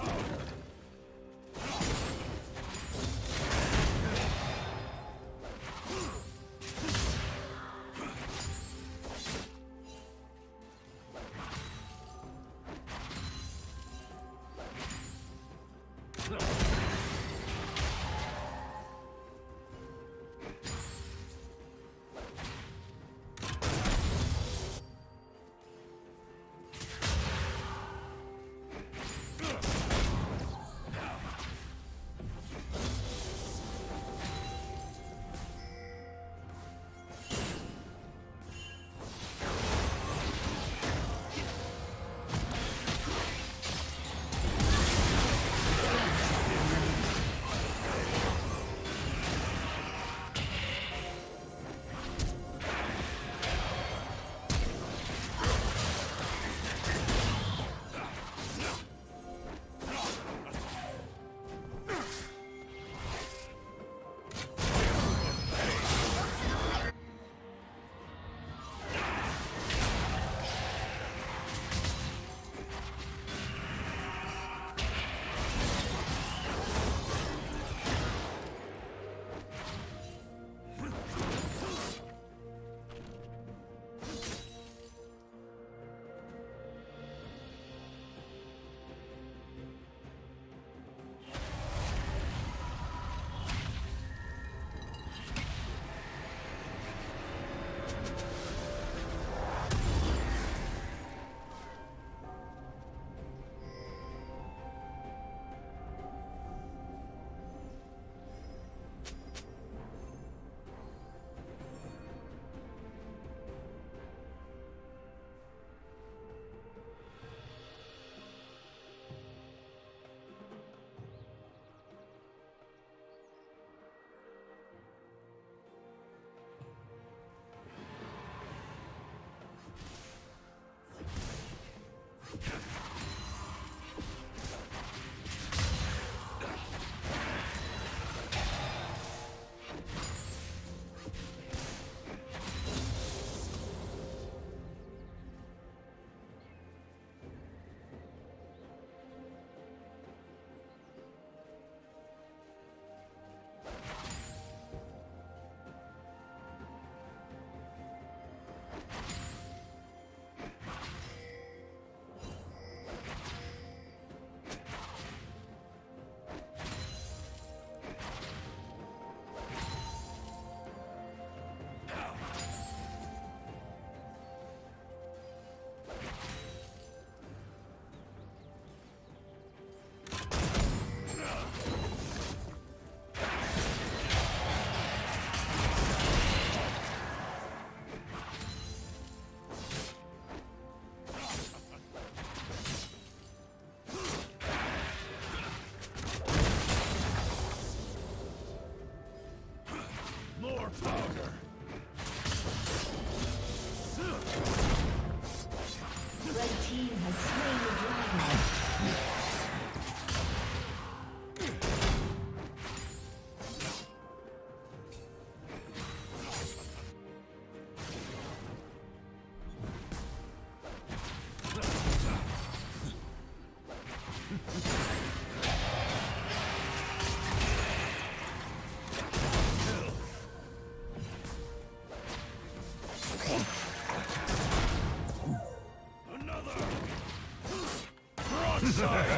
Oh! side.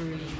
Three.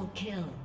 Double kill.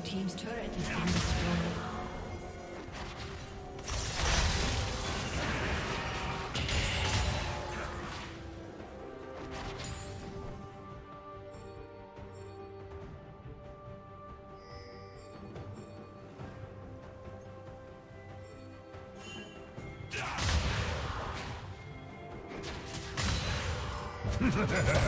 Blue Team's turret has been destroyed. Ha ha ha!